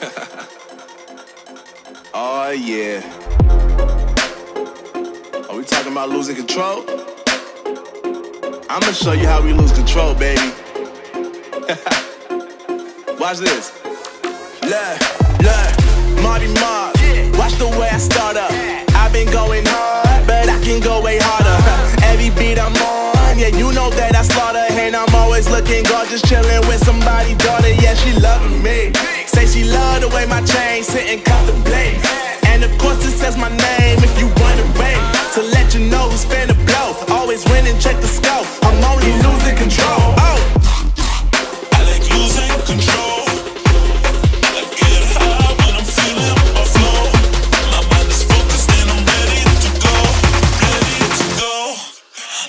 Oh, yeah. Are we talking about losing control? I'ma show you how we lose control, baby. Watch this. Look, look, Marty Mark. Watch the way I start up. I've been going hard, but I can go way harder. Every beat I'm on, yeah, you know that I slaughter. And I'm always looking gorgeous, chilling with somebody, daughter. Yeah, she loving me play my chain, sitting contemplating. And of course it says my name if you wanna wait. To let you know who's finna blow. Always winning, check the scope. I'm only losing control. Oh. I like losing control.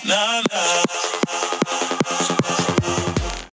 Nah, nah.